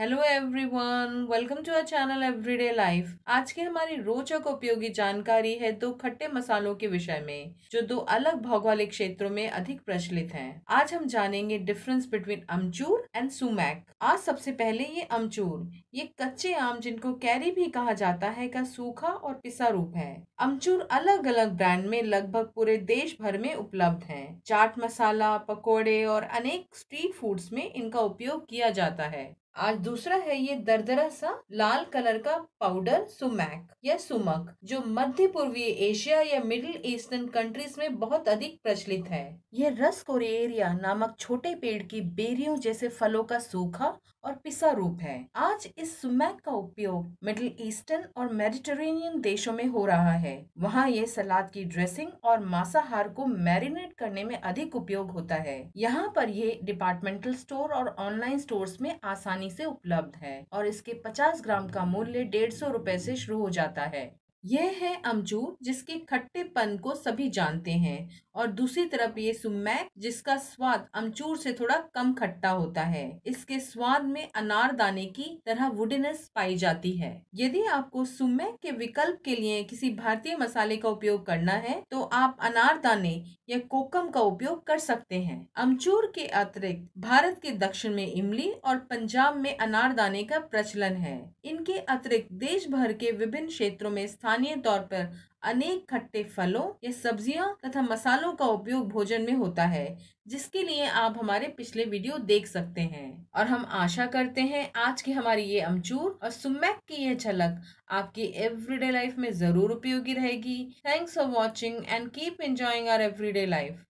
Hello everyone welcome to our channel everyday life आज की हमारी रोचक उपयोगी जानकारी है दो खट्टे मसालों के विषय में, जो दो अलग भौगोलिक क्षेत्रों में अधिक प्रचलित हैं। आज हम जानेंगे difference between amchur and sumac आज सबसे पहले ये अमचूर, ये कच्चे आम जिनको कैरी भी कहा जाता है, का सूखा और पिसा रूप है। अमचूर अलग अलग ब्रांड में लगभग पूरे देश भर में उपलब्ध है। चाट मसाला, पकौड़े और अनेक स्ट्रीट फूड्स में इनका उपयोग किया जाता है। आज दूसरा है ये दरदरा सा लाल कलर का पाउडर सुमैक या सुमक, जो मध्य पूर्वी एशिया या मिडिल ईस्टर्न कंट्रीज़ में बहुत अधिक प्रचलित है। ये रस कोरिएरिया नामक छोटे पेड़ की बेरियों जैसे फलों का सूखा और पिसा रूप है। आज इस सुमैक का उपयोग मिडिल ईस्टर्न और मेडिटेरेनियन देशों में हो रहा है। वहाँ ये सलाद की ड्रेसिंग और मांसाहार को मैरिनेट करने में अधिक उपयोग होता है। यहाँ पर ये डिपार्टमेंटल स्टोर और ऑनलाइन स्टोर्स में आसानी से उपलब्ध है और इसके 50 ग्राम का मूल्य डेढ़ सौ रूपए ऐसी शुरू हो जाता है। यह है अमचूर जिसके खट्टेपन को सभी जानते हैं और दूसरी तरफ़ ये सुमैक, जिसका स्वाद अमचूर से थोड़ा कम खट्टा होता है। इसके स्वाद में अनार दाने की तरह वुडनेस पाई जाती है। यदि आपको सुमैक के विकल्प के लिए किसी भारतीय मसाले का उपयोग करना है तो आप अनार दाने या कोकम का उपयोग कर सकते हैं। अमचूर के अतिरिक्त भारत के दक्षिण में इमली और पंजाब में अनार दाने का प्रचलन है। इनके अतिरिक्त देश भर के विभिन्न क्षेत्रों में स्थानीय तौर पर अनेक खट्टे फलों या सब्ज़ियाँ तथा मसालों का उपयोग भोजन में होता है, जिसके लिए आप हमारे पिछले वीडियो देख सकते हैं। और हम आशा करते हैं आज की हमारी ये अमचूर और सुमैक की ये झलक आपकी एवरीडे लाइफ में ज़रूर उपयोगी रहेगी। Thanks for watching and keep enjoying our everyday life